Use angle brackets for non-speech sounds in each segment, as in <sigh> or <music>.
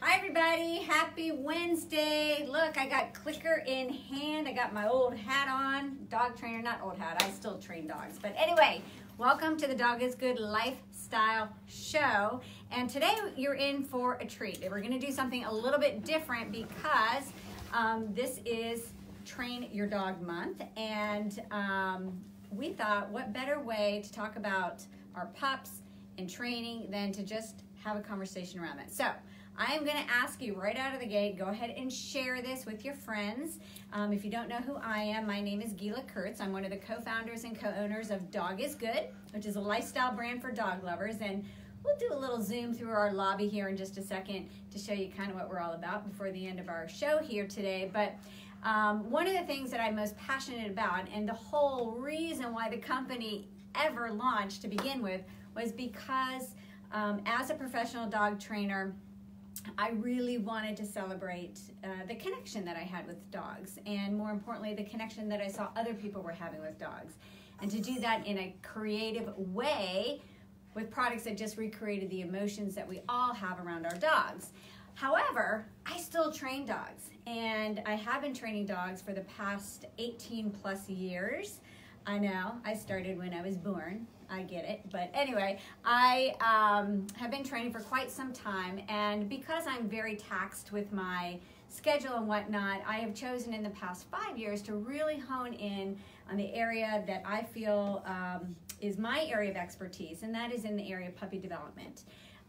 Hi everybody, happy Wednesday. Look, I got clicker in hand. I got my old hat on. Dog trainer, not old hat, I still train dogs. But anyway, welcome to the Dog is Good Lifestyle Show. And today you're in for a treat. We're gonna do something a little bit different because um, this is Train Your Dog Month. And um, we thought what better way to talk about our pups and training than to just have a conversation around that. So I am going to ask you right out of the gate, go ahead and share this with your friends. Um, if you don't know who I am, my name is Gila Kurtz. I'm one of the co-founders and co-owners of Dog is Good, which is a lifestyle brand for dog lovers. And we'll do a little zoom through our lobby here in just a second to show you kind of what we're all about before the end of our show here today. But um, one of the things that I'm most passionate about and the whole reason why the company ever launched to begin with was because um, as a professional dog trainer, I really wanted to celebrate uh, the connection that I had with dogs, and more importantly, the connection that I saw other people were having with dogs. And to do that in a creative way with products that just recreated the emotions that we all have around our dogs. However, I still train dogs, and I have been training dogs for the past 18 plus years. I know, I started when I was born, I get it. But anyway, I um, have been training for quite some time, and because I'm very taxed with my schedule and whatnot, I have chosen in the past five years to really hone in on the area that I feel um, is my area of expertise, and that is in the area of puppy development.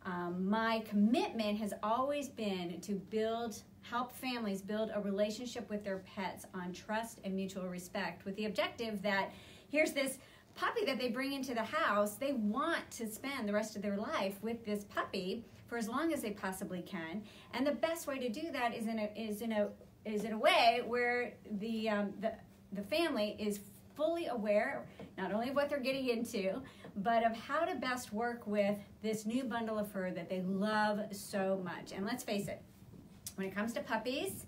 Um, my commitment has always been to build, help families build a relationship with their pets on trust and mutual respect with the objective that here's this puppy that they bring into the house, they want to spend the rest of their life with this puppy for as long as they possibly can. And the best way to do that is in a is in a is in a way where the um, the the family is fully aware not only of what they're getting into, but of how to best work with this new bundle of fur that they love so much. And let's face it, when it comes to puppies,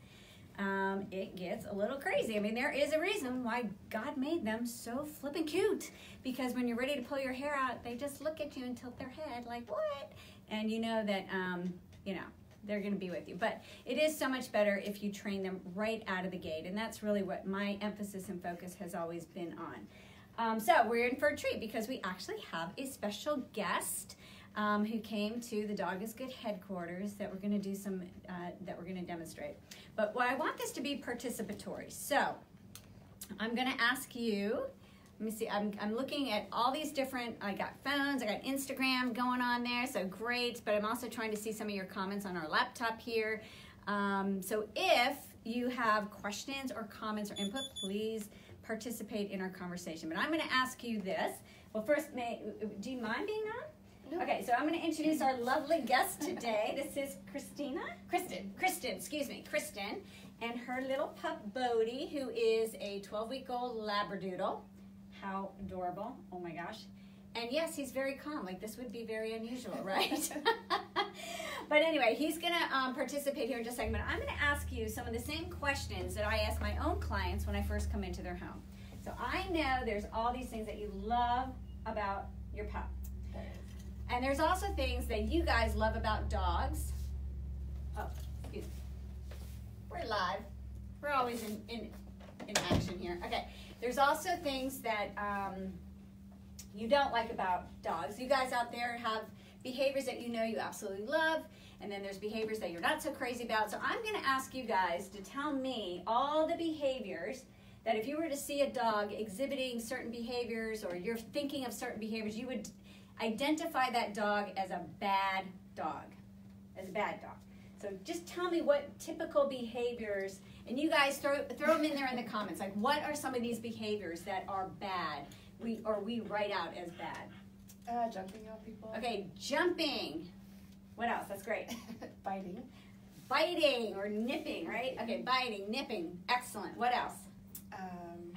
um, it gets a little crazy. I mean, there is a reason why God made them so flippin' cute. Because when you're ready to pull your hair out, they just look at you and tilt their head like, what? And you know that, um, you know, they're going to be with you. But it is so much better if you train them right out of the gate. And that's really what my emphasis and focus has always been on. Um, so we're in for a treat because we actually have a special guest um, who came to the Dog is Good headquarters that we're going to do some, uh, that we're going to demonstrate. But what I want this to be participatory. So I'm going to ask you, let me see, I'm, I'm looking at all these different, I got phones, I got Instagram going on there, so great, but I'm also trying to see some of your comments on our laptop here. Um, so if you have questions or comments or input, please participate in our conversation. But I'm going to ask you this. Well, first, may, do you mind being on? Okay, so I'm going to introduce our lovely guest today. <laughs> This is Christina? Kristen. Kristen, excuse me, Kristen, and her little pup Bodie, who is a 12-week-old Labradoodle. How adorable. Oh my gosh. And yes, he's very calm. Like this would be very unusual, <laughs> right? <laughs> but anyway, he's going to um, participate here in just a second. But I'm going to ask you some of the same questions that I ask my own clients when I first come into their home. So I know there's all these things that you love about your pup. And there's also things that you guys love about dogs. Oh, excuse me. We're live. We're always in, in, in action here. Okay. There's also things that um, you don't like about dogs. You guys out there have behaviors that you know you absolutely love, and then there's behaviors that you're not so crazy about. So I'm going to ask you guys to tell me all the behaviors that if you were to see a dog exhibiting certain behaviors or you're thinking of certain behaviors, you would identify that dog as a bad dog, as a bad dog. So just tell me what typical behaviors, and you guys throw throw them in there in the comments. Like, what are some of these behaviors that are bad, we or we write out as bad? Uh, jumping on people. Okay, jumping. What else? That's great. <laughs> Biting. Biting or nipping, right? Okay, biting, nipping. Excellent. What else? Um,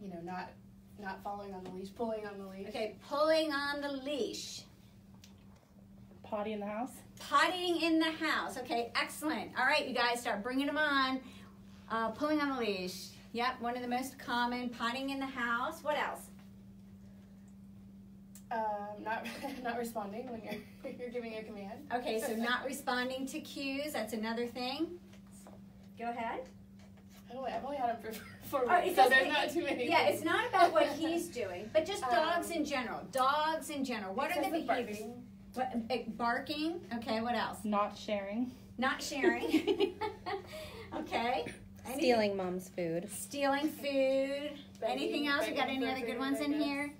you know, not not following on the leash, pulling on the leash. Okay, pulling on the leash. Potty in the house. Pottying in the house. Okay, excellent. All right, you guys start bringing them on. Uh, pulling on the leash. Yep, one of the most common. Potting in the house. What else? Um, not <laughs> not responding when you're <laughs> you're giving a command. Okay, so <laughs> not responding to cues, that's another thing. Go ahead. Oh, wait, I've only had him for <laughs> four it weeks, so there's not too many. Yeah, it's not about what <laughs> he's doing, but just dogs Um, in general. Dogs in general. What are says the behaviors? barking. What, uh, barking. Okay, what else? Not sharing. Not sharing. <laughs> okay. Anything- Stealing mom's food. Stealing food. Begging- Anything else? We got any other good ones in here?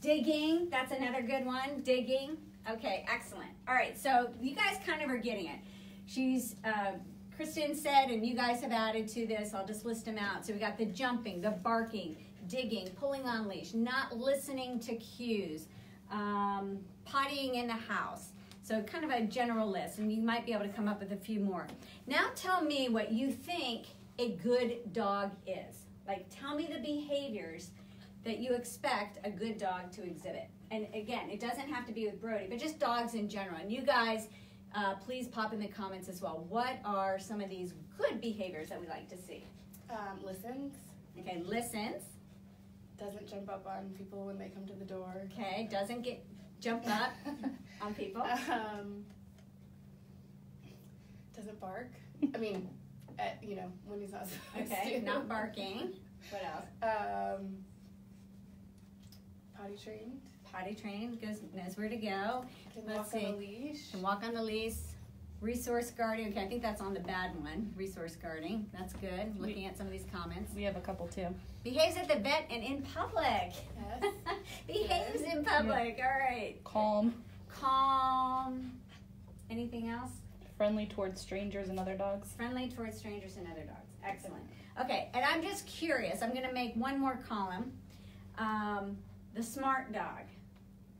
Digging. That's another good one. Digging. Okay, excellent. All right, so you guys kind of are getting it. She's, uh, Kristen said, and you guys have added to this, I'll just list them out. So we got the jumping, the barking, digging, pulling on leash, not listening to cues, um, pottying in the house. So kind of a general list, and you might be able to come up with a few more. Now tell me what you think a good dog is. Like, tell me the behaviors that you expect a good dog to exhibit. And again, it doesn't have to be with Brody, but just dogs in general. And you guys, uh, please pop in the comments as well. What are some of these good behaviors that we like to see? Um, listens. Okay, listens. Doesn't jump up on people when they come to the door. Okay, doesn't get jump up <laughs> on people. Um, doesn't bark. I mean, at, you know, when he's not supposed Okay, to. not barking. What else? Um, potty trained. Potty trained, goes knows where to go. Can Let's walk see. on a leash. Can walk on the leash. Resource guarding. Okay, I think that's on the bad one. Resource guarding. That's good. Looking at some of these comments. We have a couple too. Behaves at the vet and in public. Yes. <laughs> Behaves in public. All right. Calm. Calm. Anything else? Friendly towards strangers and other dogs. Friendly towards strangers and other dogs. Excellent. Okay, and I'm just curious. I'm going to make one more column. Um, the smart dog.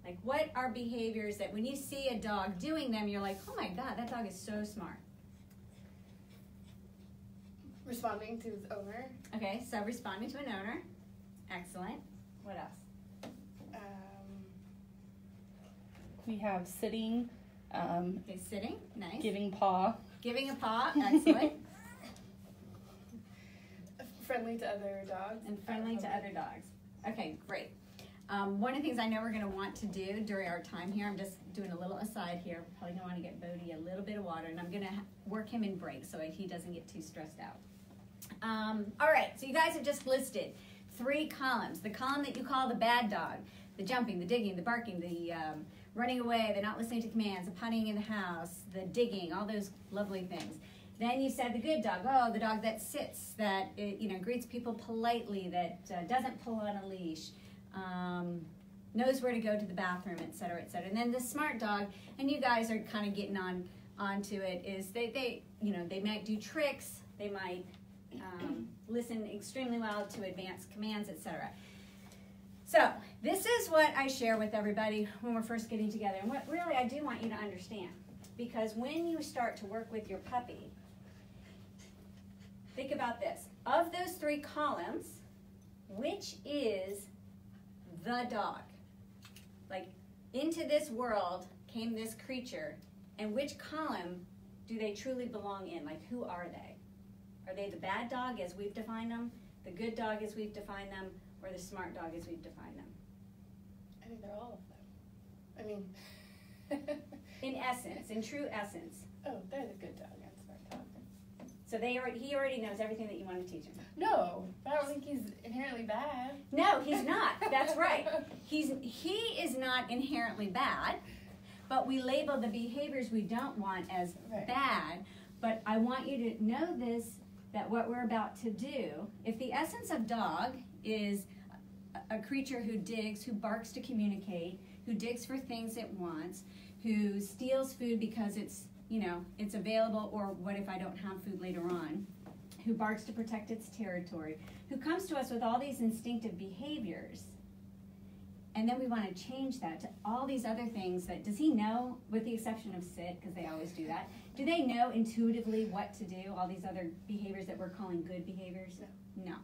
Like, what are behaviors that when you see a dog doing them, you're like, oh my God, that dog is so smart? Responding to his owner. Okay, so responding to an owner. Excellent. What else? Um, We have sitting, um, Okay, sitting. Nice. giving paw, Giving a paw. Excellent. <laughs> friendly to other dogs. and friendly to other dogs. Okay, great. Um, one of the things I know we're going to want to do during our time here, I'm just doing a little aside here. Probably going to want to get Bodie a little bit of water, and I'm going to work him in breaks so he doesn't get too stressed out. Um, all right, so you guys have just listed three columns. The column that you call the bad dog, the jumping, the digging, the barking, the um, running away, the not listening to commands, the putting in the house, the digging, all those lovely things. Then you said the good dog. Oh, the dog that sits, that you know greets people politely, that uh, doesn't pull on a leash, um, knows where to go to the bathroom, et cetera, et cetera. And then the smart dog, and you guys are kind of getting on onto it. Is they they you know they might do tricks, they might um, listen extremely well to advanced commands, et cetera. So this is what I share with everybody when we're first getting together, and what really I do want you to understand, because when you start to work with your puppy, think about this: of those three columns, which is the dog? Like into this world came this creature, and which column do they truly belong in? Like who are they? Are they the bad dog as we've defined them, the good dog as we've defined them, or the smart dog as we've defined them? I think they're all of them. I mean, <laughs> In essence, in true essence. oh, they're the good dog dog. So they already, he already knows everything that you want to teach him. No, I don't think he's inherently bad. No, he's not. That's right. <laughs> He's he is not inherently bad, but we label the behaviors we don't want as Right. bad. But I want you to know this that what we're about to do, if the essence of dog is a creature who digs, who barks to communicate, who digs for things it wants, who steals food because it's, you know, it's available or what if I don't have food later on, who barks to protect its territory, who comes to us with all these instinctive behaviors. And then we want to change that to all these other things that does he know, with the exception of sit, because they always do that, do they know intuitively what to do, all these other behaviors that we're calling good behaviors? No.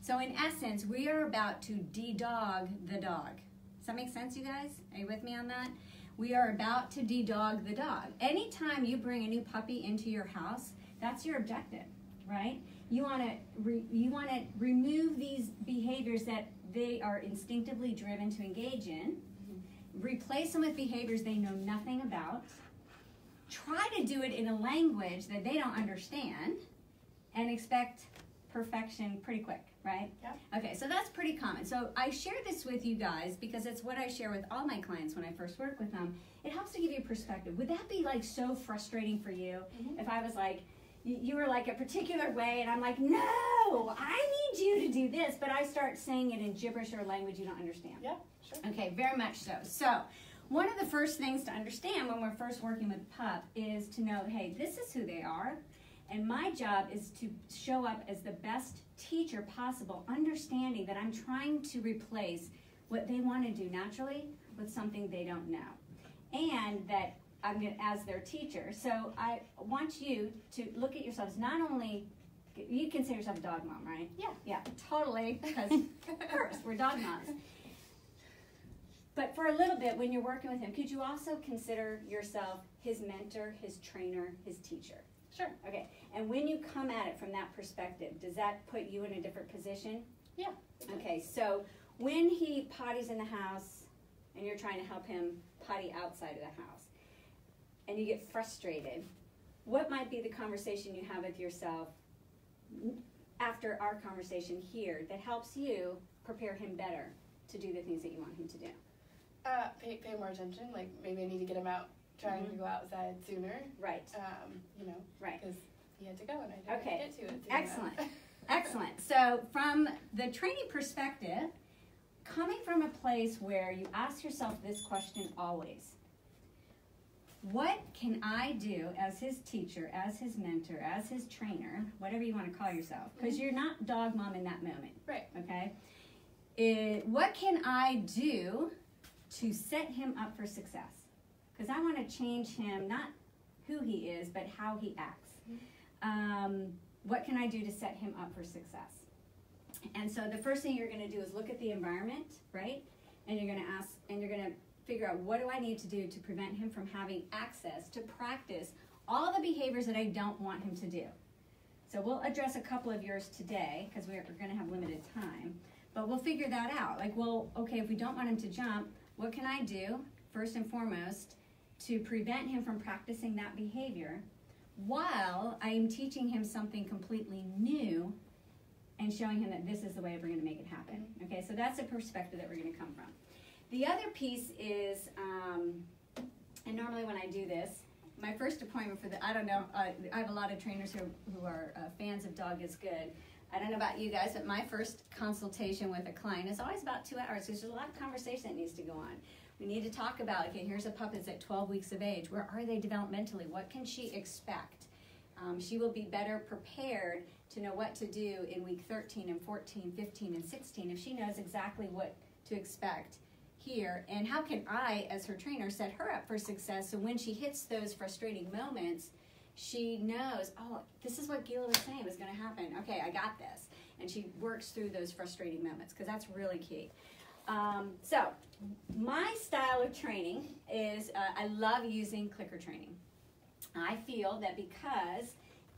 So in essence, we are about to de-dog the dog. Does that make sense, you guys? Are you with me on that? We are about to de-dog the dog. Anytime you bring a new puppy into your house, that's your objective, right? You want to you want to remove these behaviors that they are instinctively driven to engage in, replace them with behaviors they know nothing about, try to do it in a language that they don't understand, and expect perfection pretty quick, right? Yeah. Okay, so that's pretty common. So I share this with you guys because it's what I share with all my clients when I first work with them. It helps to give you perspective. Would that be like so frustrating for you Mhm. if I was like, you you were like a particular way, and I'm like, no, I need you to do this, but I start saying it in gibberish or language you don't understand. Yeah, sure. Okay, very much so. So, one of the first things to understand when we're first working with a pup is to know, hey, this is who they are, and my job is to show up as the best teacher possible, understanding that I'm trying to replace what they want to do naturally with something they don't know, and that I'm gonna, as their teacher. So I want you to look at yourselves not only. You consider yourself a dog mom, right? Yeah. Yeah, totally. Because of course we're dog moms. But for a little bit, when you're working with him, could you also consider yourself his mentor, his trainer, his teacher? Sure. Okay. And when you come at it from that perspective, does that put you in a different position? Yeah. Okay. So when he potties in the house and you're trying to help him potty outside of the house and you get frustrated, what might be the conversation you have with yourself after our conversation here that helps you prepare him better to do the things that you want him to do? Uh, pay, pay more attention. Like maybe I need to get him out, trying Mhm. to go outside sooner. Right. Um, you know, Right. because he had to go and I didn't Okay. get to it. Excellent. <laughs> Excellent. So, from the training perspective, coming from a place where you ask yourself this question always What can I do as his teacher, as his mentor, as his trainer, whatever you want to call yourself? Because you're not dog mom in that moment, right. okay? It, what can I do to set him up for success? Because I want to change him, not who he is, but how he acts. Um, what can I do to set him up for success? And so the first thing you're going to do is look at the environment, right? And you're going to ask, and you're going to figure out what do I need to do to prevent him from having access to practice all the behaviors that I don't want him to do. So we'll address a couple of yours today because we're, we're going to have limited time. But we'll figure that out. Like, well, okay, if we don't want him to jump, what can I do, first and foremost, to prevent him from practicing that behavior while I am teaching him something completely new and showing him that this is the way we're going to make it happen. Okay, so that's the perspective that we're going to come from. The other piece is, um, and normally when I do this, my first appointment for the, I don't know, uh, I have a lot of trainers who, who are uh, fans of Dog is Good. I don't know about you guys, but my first consultation with a client is always about two hours because there's a lot of conversation that needs to go on. We need to talk about, okay, here's a pup that's at 12 weeks of age. Where are they developmentally? What can she expect? Um, she will be better prepared to know what to do in week 13 and 14, 15, and 16 if she knows exactly what to expect here. And how can I, as her trainer, set her up for success so when she hits those frustrating moments, she knows, oh, this is what Gila was saying was going to happen. Okay, I got this. And she works through those frustrating moments because that's really key. Um, so, my style of training is uh, I love using clicker training. I feel that because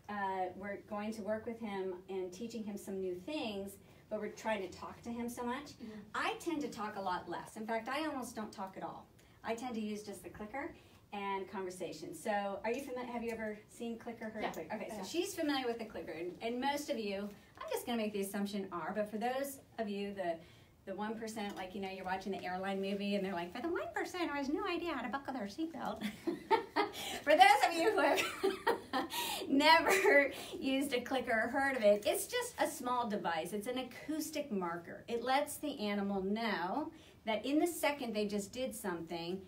uh, we're going to work with him and teaching him some new things, but we're trying to talk to him so much, Mhm. I tend to talk a lot less. In fact, I almost don't talk at all. I tend to use just the clicker and conversation. So, are you familiar? Have you ever seen clicker? Heard Yeah. clicker? Okay, so she's familiar with the clicker, and, and most of you, I'm just going to make the assumption are, but for those of you, the the one percent, like you know, you're watching the airline movie, and they're like, for the one percent who has no idea how to buckle their seatbelt. <laughs> for those of you who have <laughs> never used a clicker or heard of it, it's just a small device. It's an acoustic marker. It lets the animal know that in the second they just did something,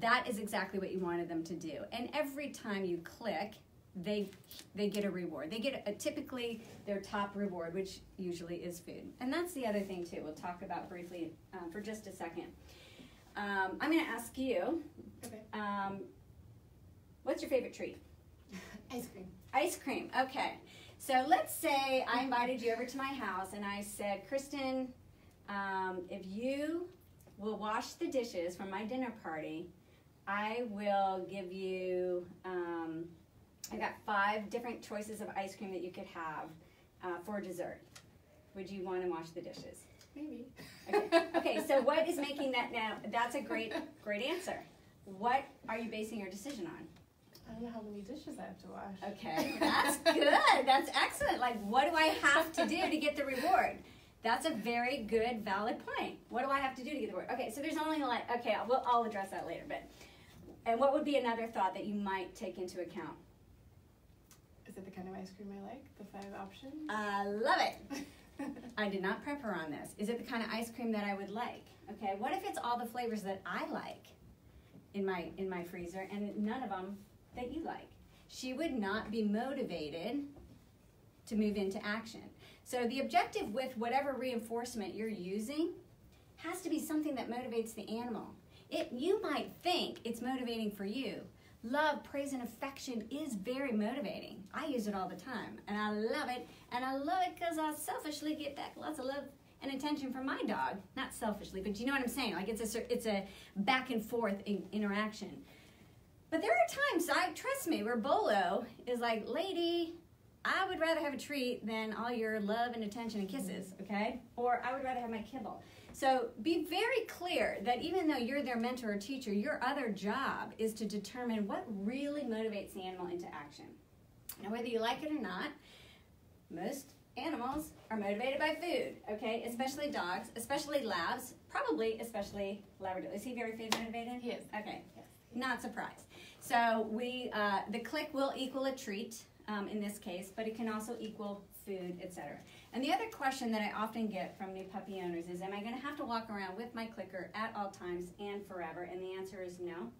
that is exactly what you wanted them to do. And every time you click, they they get a reward. They get a, typically their top reward, which usually is food. And that's the other thing too. We'll talk about briefly um, for just a second. Um, I'm going to ask you, Okay. um, what's your favorite treat? <laughs> Ice cream. Ice cream. Okay. So let's say I invited you over to my house and I said, Kristen, um, if you will wash the dishes from my dinner party, I will give you. I got five different choices of ice cream that you could have uh, for dessert. Would you want to wash the dishes? Maybe. Okay. okay, so <laughs> what is making that now? That's a great, great answer. What are you basing your decision on? I don't know how many dishes I have to wash. Okay, that's good. That's excellent. Like, what do I have to do to get the reward? That's a very good, valid point. What do I have to do to get the reward? Okay, so there's only like, okay, I'll, I'll address that later. But, and what would be another thought that you might take into account? Is it the kind of ice cream I like? The five options? I love it. <laughs> I did not prep her on this. Is it the kind of ice cream that I would like? Okay, what if it's all the flavors that I like in my in my freezer and none of them that you like? She would not be motivated to move into action. So the objective with whatever reinforcement you're using has to be something that motivates the animal. It you might think it's motivating for you. Love, praise, and affection is very motivating. I use it all the time, and I love it. And I love it because I selfishly get back lots of love and attention from my dog. Not selfishly, but you know what I'm saying. Like it's a it's a back and forth in, interaction. But there are times, I trust me, where Bolo is like, "Lady, I would rather have a treat than all your love and attention and kisses, okay? Or I would rather have my kibble." So be very clear that even though you're their mentor or teacher, your other job is to determine what really motivates the animal into action. Now, whether you like it or not, most animals are motivated by food, okay? Especially dogs, especially labs, probably especially Labrador. Is he very food motivated? He is. Okay, Yes. not surprised. So we, uh, the click will equal a treat um, in this case, but it can also equal food, etc. And the other question that I often get from new puppy owners is, am I going to have to walk around with my clicker at all times and forever? And the answer is no.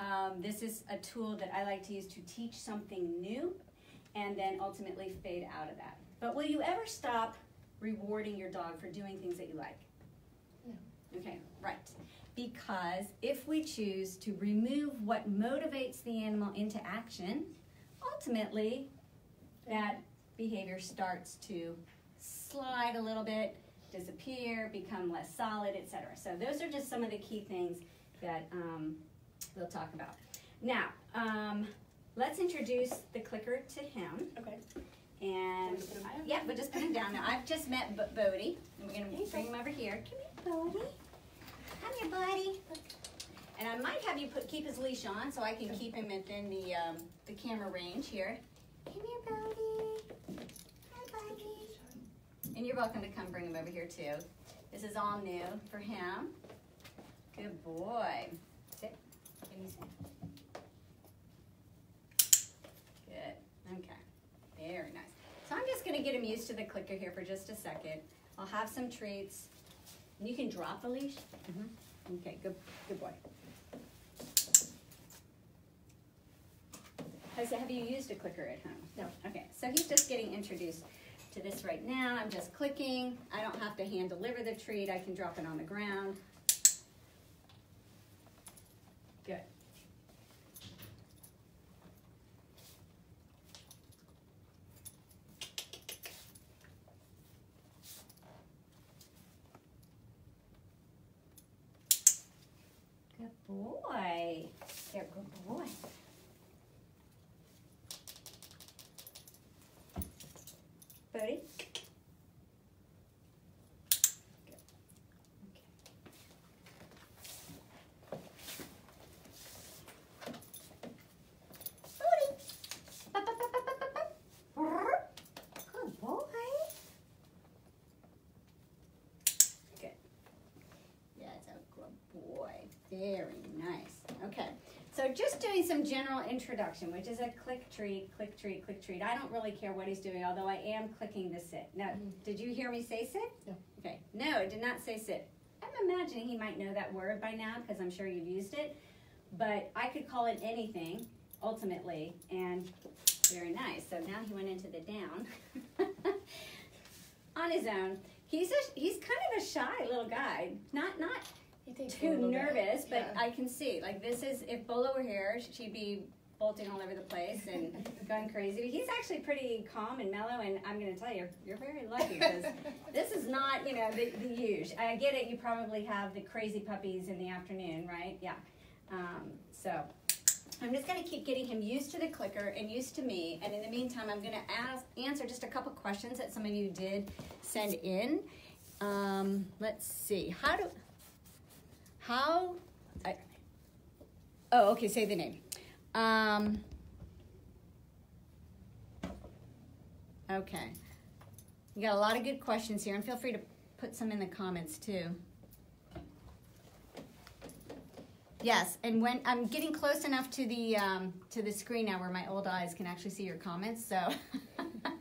Um, this is a tool that I like to use to teach something new and then ultimately fade out of that. But will you ever stop rewarding your dog for doing things that you like? No. Okay, right. Because if we choose to remove what motivates the animal into action, ultimately that behavior starts to slide a little bit, disappear, become less solid, etc. So those are just some of the key things that um, we'll talk about. Now, um, let's introduce the clicker to him. Okay. And Just put him down? yeah, but just put him down. Now I've just met B- Bodie, and we're gonna bring him over here. Come here, Bodie. Come here, buddy. And I might have you put keep his leash on so I can keep him within the um, the camera range here. Come here, Bodie. And you're welcome to come bring him over here too. This is all new for him. Good boy. Sit. Give me some. Good. Okay. Very nice. So I'm just gonna get him used to the clicker here for just a second. I'll have some treats. And you can drop the leash. Mm-hmm. Okay. Good. Good boy. Have you used a clicker at home? No. Okay, so he's just getting introduced to this right now. I'm just clicking. I don't have to hand deliver the treat. I can drop it on the ground. Good. Good boy. There, good boy. Bodie? Good. Okay. Bodie! Up, up, up, up, up, up, up. Brrr. Good boy. Good. That's a good boy. Very nice. Okay. So just doing some general introduction, which is a click treat, click treat, click treat. I don't really care what he's doing, although I am clicking the sit. Now, Mhm. did you hear me say sit? No. Okay. No, it did not say sit. I'm imagining he might know that word by now because I'm sure you've used it. But I could call it anything, ultimately, and very nice. So now he went into the down <laughs> on his own. He's a he's kind of a shy little guy. Not not He takes a too little bit. nervous, but Yeah. I can see like this is if Bolo were here, she'd be bolting all over the place and <laughs> going crazy. But He's actually pretty calm and mellow, and I'm going to tell you, you're very lucky because <laughs> this is not you know the the huge. I get it. You probably have the crazy puppies in the afternoon, right? Yeah. Um, so. I'm just going to keep getting him used to the clicker and used to me. And in the meantime, I'm going to ask, answer just a couple questions that some of you did send in. Um, let's see. How do how I Oh, okay, say the name. Um Okay. You got a lot of good questions here and feel free to put some in the comments too. Yes, and when I'm getting close enough to the um, to the screen now, where my old eyes can actually see your comments. So, <laughs>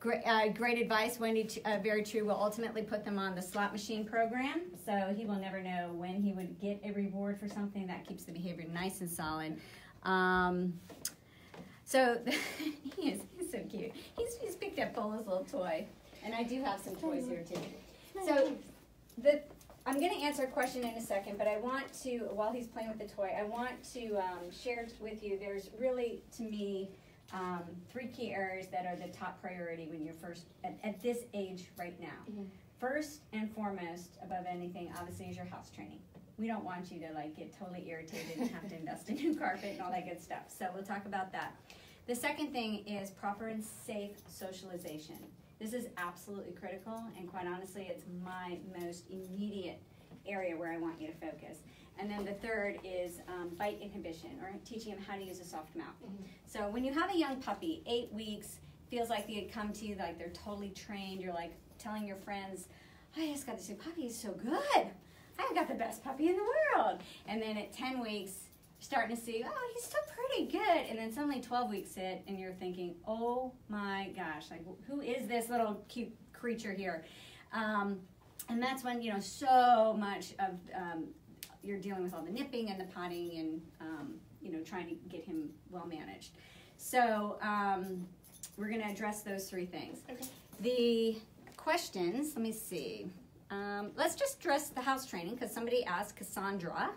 great, uh, great advice, Wendy. Uh, very true. Will ultimately put them on the slot machine program, so he will never know when he would get a reward for something. That keeps the behavior nice and solid. Um, so <laughs> he is he's so cute. He's he's picked up Bolo's little toy, and I do have some toys here too. So the I'm going to answer a question in a second, but I want to, while he's playing with the toy, I want to um, share with you. There's really, to me, um, three key areas that are the top priority when you're first at, at this age right now. Mhm. First and foremost, above anything, obviously, is your house training. We don't want you to like get totally irritated and have to <laughs> invest in new carpet and all that good stuff. So we'll talk about that. The second thing is proper and safe socialization. This is absolutely critical, and quite honestly, it's my most immediate area where I want you to focus. And then the third is um, bite inhibition, or teaching them how to use a soft mouth. Mhm. So when you have a young puppy, eight weeks, feels like they come to you like they're totally trained. You're like telling your friends, I just got this new puppy, he's so good. I've got the best puppy in the world. And then at 10 weeks, starting to see, oh, he's still pretty good. And then suddenly 12 weeks hit, and you're thinking, oh my gosh, like who is this little cute creature here? Um, and that's when you know so much of um, you're dealing with all the nipping and the potting and um, you know trying to get him well managed. So um, we're going to address those three things. Okay. The questions. Let me see. Um, let's just address the house training because somebody asked Cassandra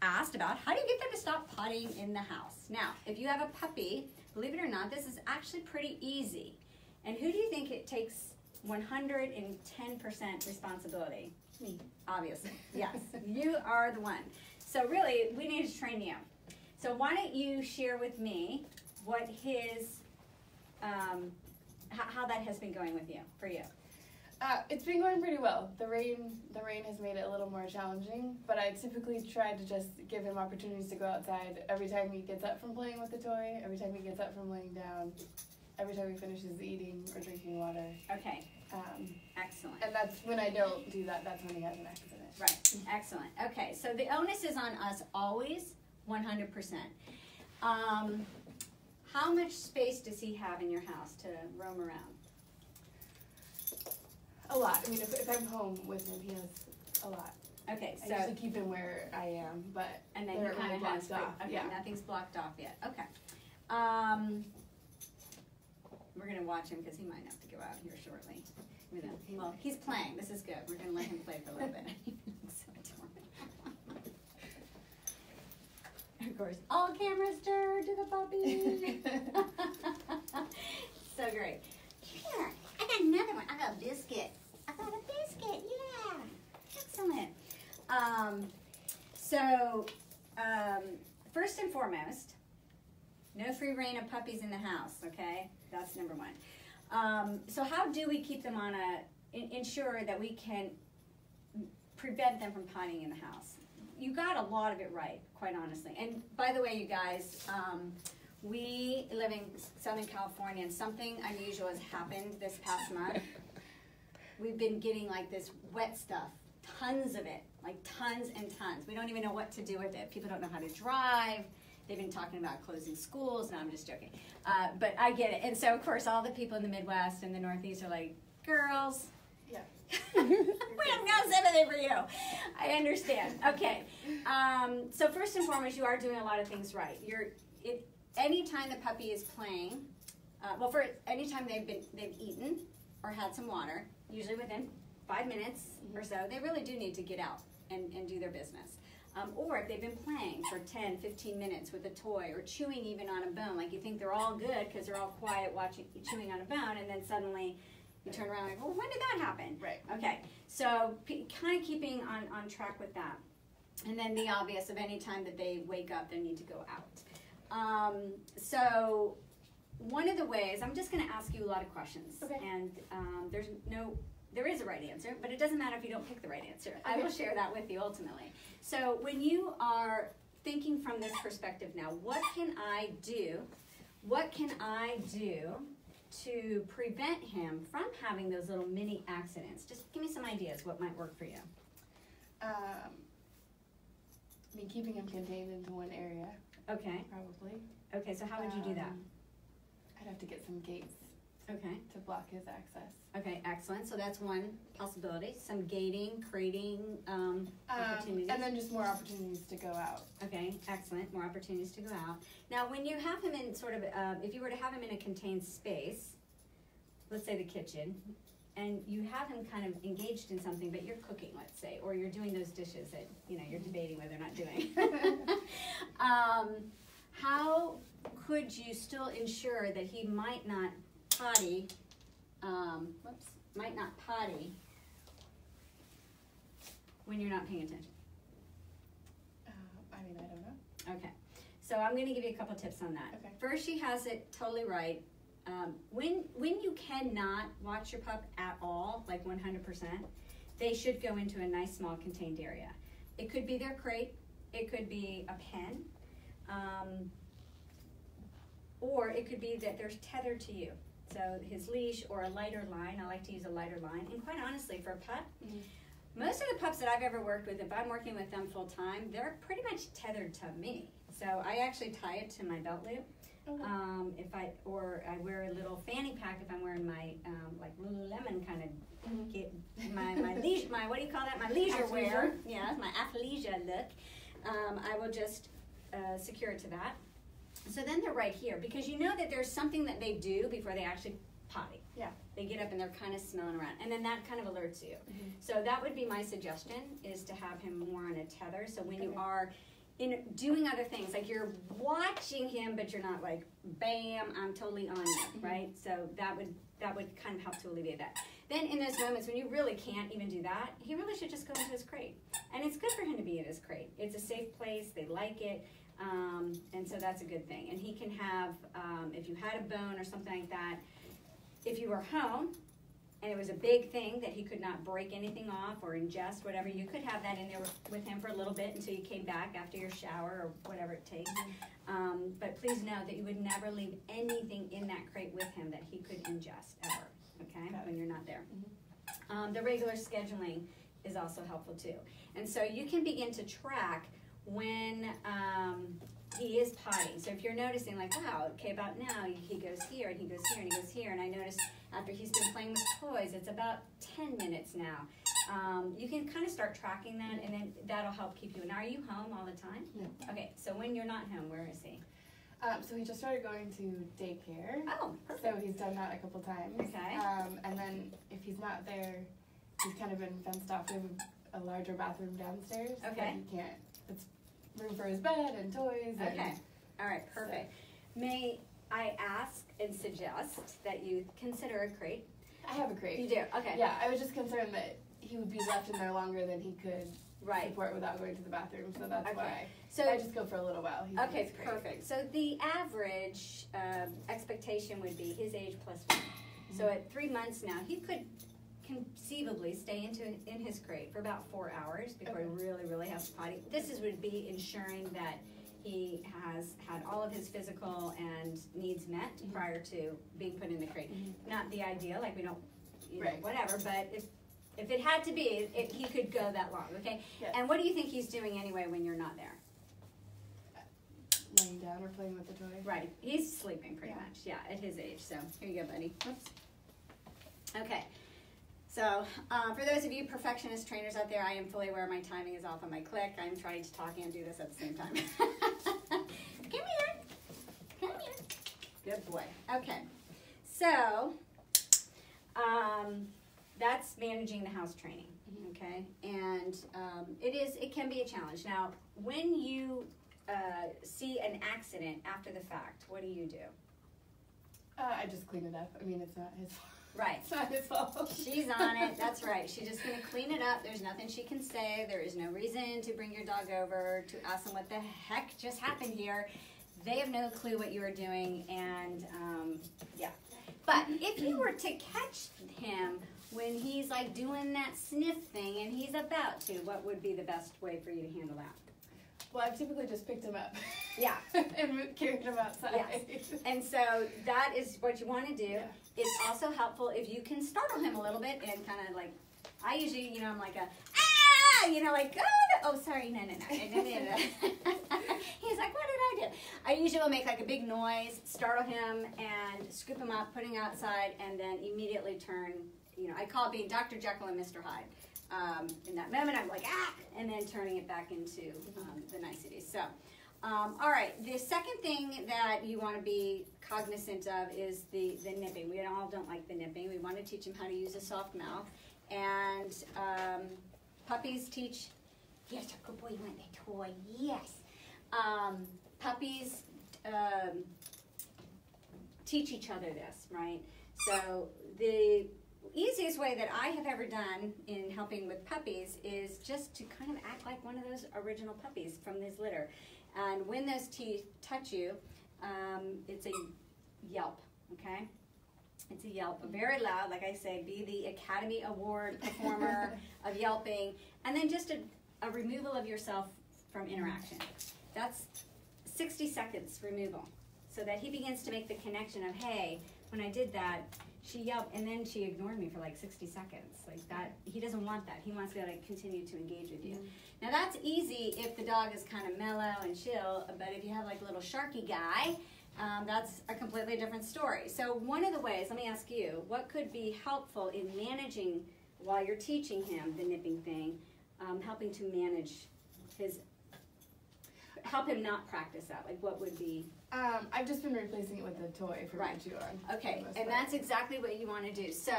asked about how do you get them to stop potting in the house. Now, if you have a puppy, believe it or not, this is actually pretty easy. And who do you think it takes 110% responsibility? Me. Obviously, <laughs> yes. you are the one. So, really, we need to train you. So, why don't you share with me what his, um, how, how that has been going with you, for you? Uh, it's been going pretty well. The rain, the rain has made it a little more challenging, but I typically try to just give him opportunities to go outside every time he gets up from playing with the toy, every time he gets up from laying down, every time he finishes eating or drinking water. Okay, Um, excellent. and that's when I don't do that. That's when he has an accident. Right, excellent. Okay, so the onus is on us always, 100%. Um, how much space does he have in your house to roam around? A lot. I mean, if, if I'm home with him, he has a lot. Okay, I so, usually keep him where I am, but and then they're kind of really blocked off, okay, yeah. nothing's blocked off yet, okay. Um, we're gonna watch him because he might have to go out here shortly. Well, he's playing, this is good, we're gonna let him play for a little bit. <laughs> Of course, all cameras turned to the puppy. <laughs> so great. Here, I got another one. I got a biscuit. I got a biscuit. Yeah, excellent. Um, so, um, first and foremost, no free rein of puppies in the house. Okay, that's number one. Um, so, how do we keep them on a in, ensure that we can prevent them from potting in the house? You got a lot of it right, quite honestly. And by the way, you guys, um, we live in Southern California, and something unusual has happened this past month. <laughs> We've been getting like this wet stuff, tons of it, like tons and tons. We don't even know what to do with it. People don't know how to drive. They've been talking about closing schools. No, I'm just joking. Uh, but I get it. And so, of course, all the people in the Midwest and the Northeast are like, girls, Yeah. we have no sympathy for you. I understand. Okay. Um, so first and foremost, you are doing a lot of things right. You're it. Anytime the puppy is playing, uh, well, for anytime they've been they've eaten or had some water, usually within five minutes or so, they really do need to get out and, and do their business. Um, or if they've been playing for 10, 15 minutes with a toy or chewing even on a bone, like you think they're all good because they're all quiet watching chewing on a bone, and then suddenly you turn around and go, well, when did that happen? Right. Okay, so kind of keeping on, on track with that. And then the obvious of any time that they wake up, they need to go out. Um, so one of the ways, I'm just going to ask you a lot of questions. Okay. And um, there's no there is a right answer, but it doesn't matter if you don't pick the right answer. I will share that with you ultimately. So when you are thinking from this perspective now, what can I do? What can I do to prevent him from having those little mini accidents? Just give me some ideas what might work for you. Um, I mean, keeping him contained into one area, Okay. probably. Okay, so how would you do that? Um, I'd have to get some gates Okay. to block his access. Okay, excellent. So that's one possibility. Some gating, creating um, Um, opportunities. and then just more opportunities to go out. Okay, excellent. More opportunities to go out. Now, when you have him in sort of, uh, if you were to have him in a contained space, let's say the kitchen, and you have him kind of engaged in something, but you're cooking, let's say, or you're doing those dishes that you know you're debating whether or not doing. <laughs> um, how could you still ensure that he might not potty? Um, whoops, might not potty when you're not paying attention. Uh, I mean, I don't know. Okay, so I'm going to give you a couple tips on that. Okay. First, she has it totally right. Um, when when you cannot watch your pup at all, like 100%, they should go into a nice small contained area. It could be their crate, it could be a pen, um, or it could be that they're tethered to you. So his leash or a lighter line. I like to use a lighter line. And quite honestly, for a pup, Mhm. most of the pups that I've ever worked with, if I'm working with them full time, they're pretty much tethered to me. So I actually tie it to my belt loop. Okay. Um, if I or I wear a little fanny pack if I'm wearing my um, like Lululemon kind of Mhm. get my my leisure my what do you call that my leisure wear yeah my athleisure look. Um, I will just uh, secure it to that. So then they're right here because you know that there's something that they do before they actually potty. Yeah. They get up and they're kind of smelling around, and then that kind of alerts you. Mhm. So that would be my suggestion: is to have him more on a tether. So when you are in doing other things, like you're watching him, but you're not like, bam, I'm totally on you, Mhm. right? So that would that would kind of help to alleviate that. Then in those moments when you really can't even do that, he really should just go into his crate, and it's good for him to be in his crate. It's a safe place; they like it. Um, and so that's a good thing. And he can have, um, if you had a bone or something like that, if you were home and it was a big thing that he could not break anything off or ingest, whatever, you could have that in there with, him for a little bit until you came back after your shower or whatever it takes. Um, but please know that you would never leave anything in that crate with him that he could ingest ever, okay, when you're not there. Um, the regular scheduling is also helpful too. And so you can begin to track when um, he is potting. So if you're noticing, like, wow, okay, about now he goes here and he goes here and he goes here, and I notice after he's been playing with toys, it's about 10 minutes now. Um, you can kind of start tracking that, and then that'll help keep you. And are you home all the time? No. Okay, so when you're not home, where is he? Um, so he just started going to daycare. Oh, So he's done that a couple times. Okay. Um, and then if he's not there, he's kind of been fenced off. We have a, larger bathroom downstairs. Okay. He can't. It's room for his bed and toys. And Okay, all right, perfect. May I ask and suggest that you consider a crate? I have a crate. You do, okay. Yeah, I was just concerned that he would be left in there longer than he could Right. support without going to the bathroom. So that's Okay. why So I just go for a little while. He's Okay, perfect. So the average um, expectation would be his age plus one. So at three months now, he could conceivably stay into in his crate for about four hours before he really, really has to potty. This is would be ensuring that he has had all of his physical and needs met Mhm. prior to being put in the crate. Mhm. Not the ideal, like we don't, you know, Right. whatever. But if if it had to be, it, he could go that long. Okay. Yes. And what do you think he's doing anyway when you're not there? Laying down or playing with the toy. Right, he's sleeping pretty Yeah. much, yeah, at his age. So here you go, buddy. Whoops. Okay, so um, for those of you perfectionist trainers out there, I am fully aware my timing is off on my click. I'm trying to talk and do this at the same time. <laughs> Come here, come here. Good boy. Okay, so um, that's managing the house training. Mhm. Okay, and um, it is it can be a challenge. Now, when you uh, see an accident after the fact, what do you do? Uh, I just clean it up. I mean, it's not his fault. Right. It's not his fault. She's on it. That's right. She's just going to clean it up. There's nothing she can say. There is no reason to bring your dog over to ask them what the heck just happened here. They have no clue what you are doing, and um, yeah. But if you were to catch him when he's like doing that sniff thing and he's about to, what would be the best way for you to handle that? Well, I've typically just picked him up. Yeah. <laughs> and carried him outside. Yes. And so that is what you want to do. Yeah. It's also helpful if you can startle him a little bit and kind of like, I usually, you know, I'm like a, ah, you know, like, oh, no. oh sorry, no, no, no, no, no, no. <laughs> He's like, what did I do? I usually will make like a big noise, startle him, and scoop him up, put him outside, and then immediately turn, you know, I call it being Dr. Jekyll and Mr. Hyde. Um, in that moment, I'm like, ah, and then turning it back into um, the niceties. So, um, all right, the second thing that you want to be cognizant of is the, the nipping. We all don't like the nipping. We want to teach them how to use a soft mouth. And um, puppies teach, yes, a good boy, you want that toy, yes. Um, puppies um, teach each other this, right? So the easiest way that I have ever done in helping with puppies is just to kind of act like one of those original puppies from this litter. And when those teeth touch you, um, it's a yelp, okay? It's a yelp, very loud, like I say, be the Academy Award performer <laughs> of yelping, and then just a, a removal of yourself from interaction. That's 60 seconds removal, so that he begins to make the connection of, hey, when I did that, she yelped, and then she ignored me for like 60 seconds. Like that, he doesn't want that. He wants to be able to continue to engage with you. Now that's easy if the dog is kind of mellow and chill, but if you have like a little sharky guy, um, that's a completely different story. So one of the ways, let me ask you, what could be helpful in managing while you're teaching him the nipping thing, um, helping to manage his, help him not practice that? Like what would be Um, I've just been replacing it with a toy for Right. right. chew on. Okay, and part. that's exactly what you want to do. So,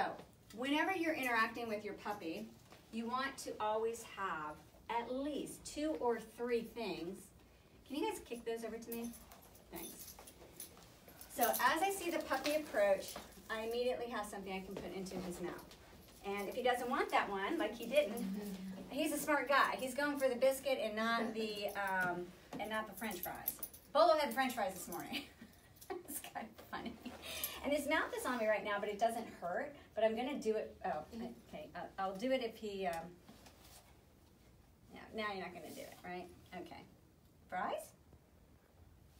whenever you're interacting with your puppy, you want to always have at least two or three things. Can you guys kick those over to me? Thanks. So, as I see the puppy approach, I immediately have something I can put into his mouth. And if he doesn't want that one, like he didn't, he's a smart guy. He's going for the biscuit and not the um, and not the French fries. Bolo had French fries this morning. <laughs> it's kind of funny. And his mouth is on me right now, but it doesn't hurt. But I'm gonna do it. Oh, okay. Uh, I'll do it if he. Um, now you're not gonna do it, right? Okay. Fries.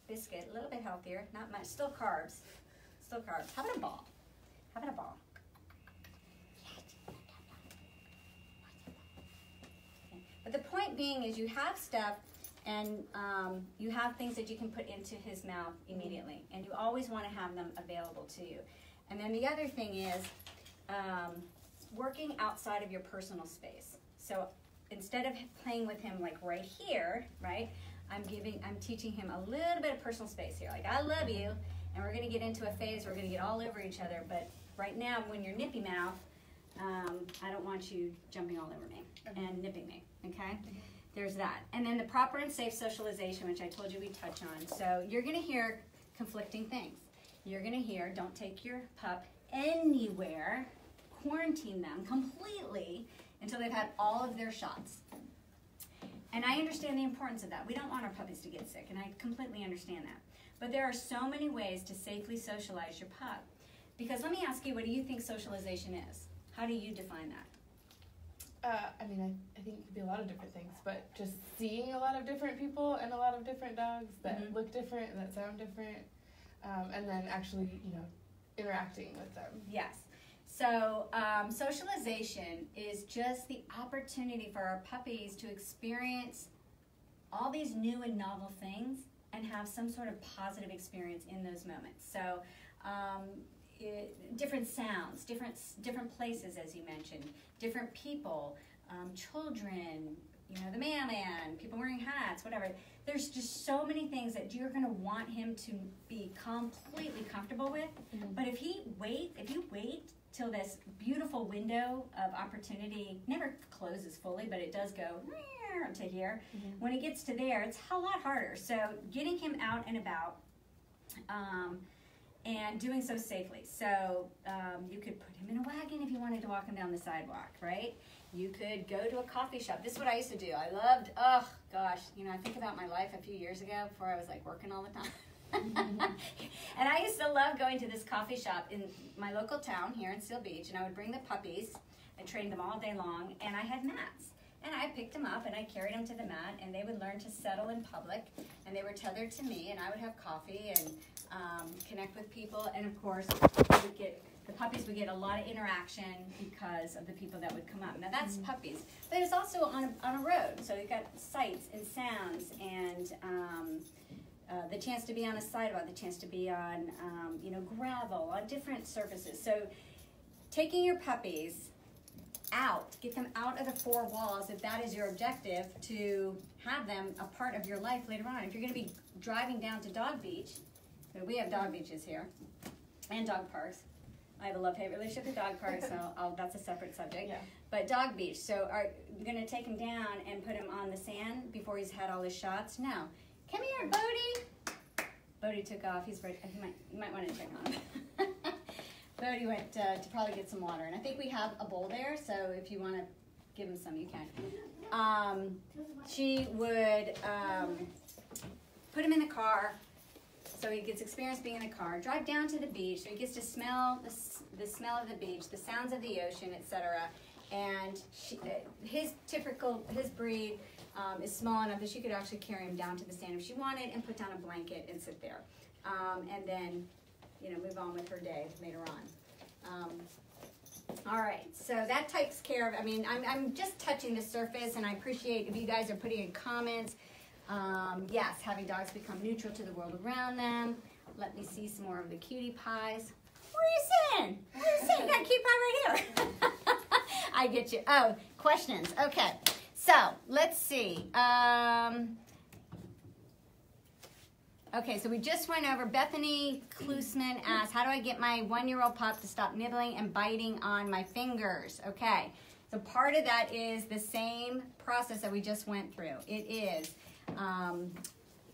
Biscuit, a little bit healthier, not much. Still carbs. Still carbs. About a ball? About a ball? Okay. But the point being is you have stuff and um, you have things that you can put into his mouth immediately. And you always want to have them available to you. And then the other thing is um, working outside of your personal space. So instead of playing with him like right here, right? I'm giving, I'm teaching him a little bit of personal space here. Like I love you, and we're gonna get into a phase. Where we're gonna get all over each other. But right now, when you're nippy mouth, um, I don't want you jumping all over me and nipping me. Okay? There's that. And then the proper and safe socialization, which I told you we touch on. So you're gonna hear conflicting things. You're gonna hear, don't take your pup anywhere. Quarantine them completely until they've had all of their shots. And I understand the importance of that. We don't want our puppies to get sick, and I completely understand that. But there are so many ways to safely socialize your pup. Because let me ask you, what do you think socialization is? How do you define that? Uh, I mean, I, I think it could be a lot of different things, but just seeing a lot of different people and a lot of different dogs that Mhm. look different and that sound different, um, and then actually, you know, interacting with them. Yes. So, um, socialization is just the opportunity for our puppies to experience all these new and novel things and have some sort of positive experience in those moments. So, um, it, different sounds, different different places, as you mentioned, different people, um, children, you know, the mailman, people wearing hats, whatever. There's just so many things that you're going to want him to be completely comfortable with. Mhm. But if he wait, if you wait till this beautiful window of opportunity never closes fully, but it does go to here. Mhm. When it gets to there, it's a lot harder. So getting him out and about, um, and doing so safely. So um, you could put him in a wagon if you wanted to walk him down the sidewalk, right? You could go to a coffee shop. This is what I used to do. I loved, oh gosh, you know, I think about my life a few years ago before I was like working all the time. <laughs> and I used to love going to this coffee shop in my local town here in Seal Beach, and I would bring the puppies and train them all day long, and I had mats. And I picked them up and I carried them to the mat, and they would learn to settle in public, and they were tethered to me, and I would have coffee and um, connect with people, and of course, would get the puppies would get a lot of interaction because of the people that would come up. Now that's Mhm. puppies, but it's also on a, on a road, so you've got sights and sounds and um, uh, the chance to be on a sidewalk, the chance to be on um, you know gravel, on different surfaces. So taking your puppies out, get them out of the four walls if that is your objective to have them a part of your life later on. If you're going to be driving down to Dog Beach, so we have dog beaches here and dog parks. I have a love-hate relationship with dog parks, so <laughs> I'll, that's a separate subject. Yeah. But dog beach, so are you gonna take him down and put him on the sand before he's had all his shots? No. Come here, Bodie. Bodie took off. He's ready. He might, you might want to check on him. <laughs> Bodie went uh, to probably get some water, and I think we have a bowl there. So if you want to give him some, you can. Um, she would um, put him in the car, so he gets experience being in the car. Drive down to the beach, so he gets to smell the, the smell of the beach, the sounds of the ocean, etc. And she, his typical his breed um, is small enough that she could actually carry him down to the sand if she wanted, and put down a blanket and sit there, um, and then you know move on with her day later on. Um, all right, so that takes care of. I mean, I'm, I'm just touching the surface, and I appreciate if you guys are putting in comments. Um, yes, having dogs become neutral to the world around them. Let me see some more of the cutie pies. Where are you sitting? Where are you sitting? Got a cutie pie right here. <laughs> I get you. Oh, questions. Okay, so let's see. Um, Okay, so we just went over. Bethany Klusman asked, "How do I get my one-year-old pup to stop nibbling and biting on my fingers?" Okay, so part of that is the same process that we just went through. It is um,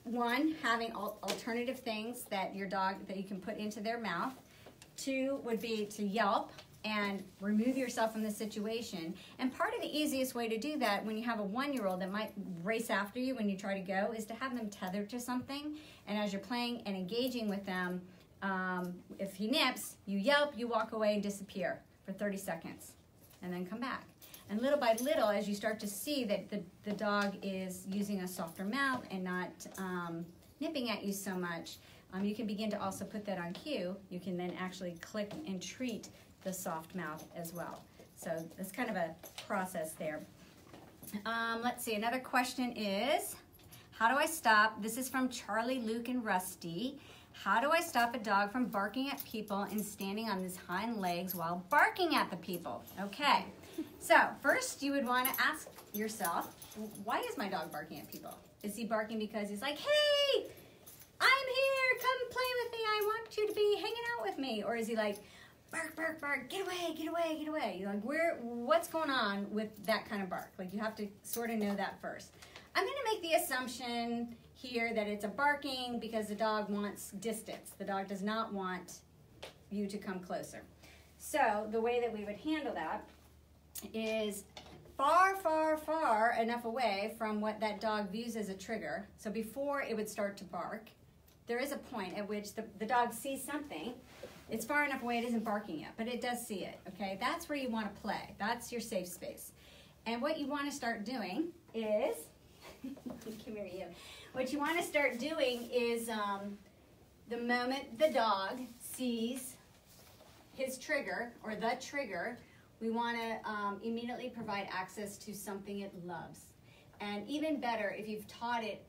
one having al- alternative things that your dog that you can put into their mouth. Two would be to yelp and remove yourself from the situation. And part of the easiest way to do that when you have a one year old that might race after you when you try to go is to have them tethered to something. And as you're playing and engaging with them, um, if he nips, you yelp, you walk away and disappear for 30 seconds and then come back. And little by little, as you start to see that the, the dog is using a softer mouth and not um, nipping at you so much, um, you can begin to also put that on cue. You can then actually click and treat the soft mouth as well. So that's kind of a process there. Um, let's see, another question is How do I stop? This is from Charlie, Luke, and Rusty. How do I stop a dog from barking at people and standing on his hind legs while barking at the people? Okay, so first you would want to ask yourself, why is my dog barking at people? Is he barking because he's like, hey, I'm here, come play with me, I want you to be hanging out with me? Or is he like, bark, bark, bark, get away, get away, get away? You're like, where, what's going on with that kind of bark? Like you have to sort of know that first. I'm gonna make the assumption here that it's a barking because the dog wants distance. The dog does not want you to come closer. So the way that we would handle that is far, far, far enough away from what that dog views as a trigger. So before it would start to bark, there is a point at which the, the dog sees something. It's far enough away, it isn't barking yet, but it does see it, okay? That's where you want to play. That's your safe space. And what you want to start doing is, <laughs> come here, you. What you want to start doing is um, the moment the dog sees his trigger or the trigger, we want to um, immediately provide access to something it loves. And even better, if you've taught it